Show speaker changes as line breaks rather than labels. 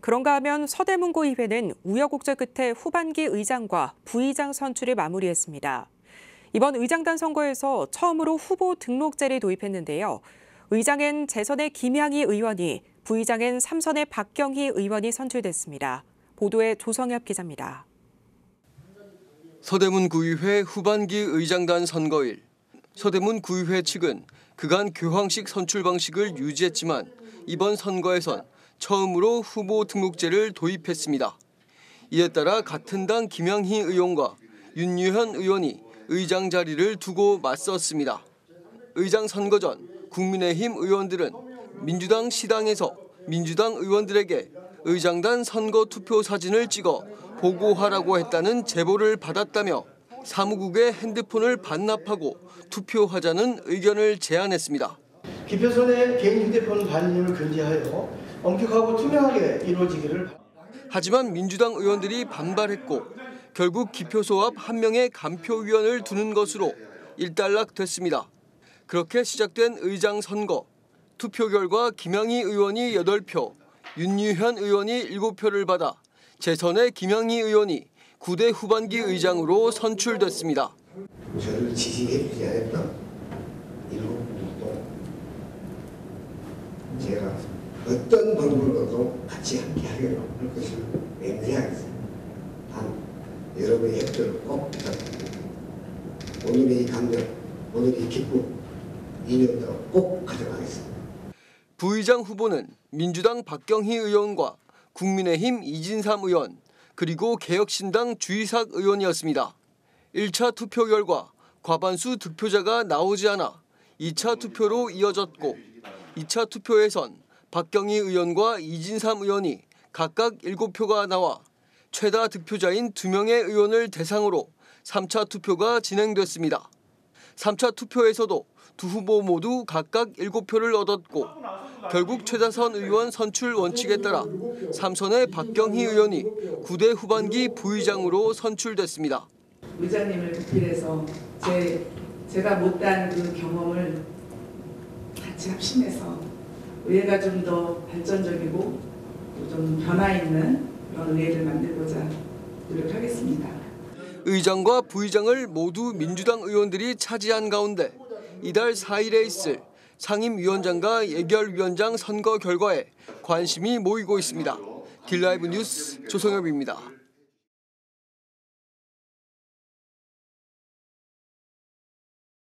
그런가 하면 서대문구의회는 우여곡절 끝에 후반기 의장과 부의장 선출을 마무리했습니다. 이번 의장단 선거에서 처음으로 후보 등록제를 도입했는데요. 의장엔 재선의 김향희 의원이, 부의장엔 삼선의 박경희 의원이 선출됐습니다. 보도에 조성엽 기자입니다.
서대문 구의회 후반기 의장단 선거일. 서대문 구의회 측은 그간 교황식 선출 방식을 유지했지만 이번 선거에선 처음으로 후보 등록제를 도입했습니다. 이에 따라 같은 당 김양희 의원과 윤유현 의원이 의장 자리를 두고 맞섰습니다. 의장 선거 전 국민의힘 의원들은 민주당 시당에서 민주당 의원들에게 의장단 선거 투표 사진을 찍어 보고하라고 했다는 제보를 받았다며 사무국에 핸드폰을 반납하고 투표하자는 의견을 제안했습니다.
기표선의 개인 휴대폰 발림을 금지하여 엄격하고 투명하게 이루어지기를
하지만 민주당 의원들이 반발했고 결국 기표소 앞 한 명의 감표위원을 두는 것으로 일단락됐습니다. 그렇게 시작된 의장 선거. 투표 결과 김양희 의원이 8표, 윤유현 의원이 7표를 받아 재선의 김양희 의원이 9대 후반기 의장으로 선출됐습니다.
저를 지지해 주지 않았던 일곱 분도 제가 어떤 방법으로도 같이 함께 하려고 할 것을 맹세하겠습니다. 단 여러분의 협조를 꼭 부탁드립니다. 오늘의 이 감정, 오늘의 이 기쁨, 이년도 꼭 가져가겠습니다.
부의장 후보는 민주당 박경희 의원과 국민의힘 이진삼 의원, 그리고 개혁신당 주이삭 의원이었습니다. 1차 투표 결과 과반수 득표자가 나오지 않아 2차 투표로 이어졌고 2차 투표에선 박경희 의원과 이진삼 의원이 각각 7표가 나와 최다 득표자인 2명의 의원을 대상으로 3차 투표가 진행됐습니다. 3차 투표에서도 두 후보 모두 각각 7표를 얻었고 결국 최다선 의원 선출 원칙에 따라 삼선의 박경희 의원이 9대 후반기 부의장으로 선출됐습니다.
의장님을 도필해서 제, 제가 못한 그 경험을 같이 합심해서 의회가 좀 더 발전적이고 좀 변화 있는 그런 의회를 만들고자 노력하겠습니다.
의장과 부의장을 모두 민주당 의원들이 차지한 가운데 이달 4일에 있을 상임위원장과 예결위원장 선거 결과에 관심이 모이고 있습니다. 딜라이브 뉴스 조성엽입니다.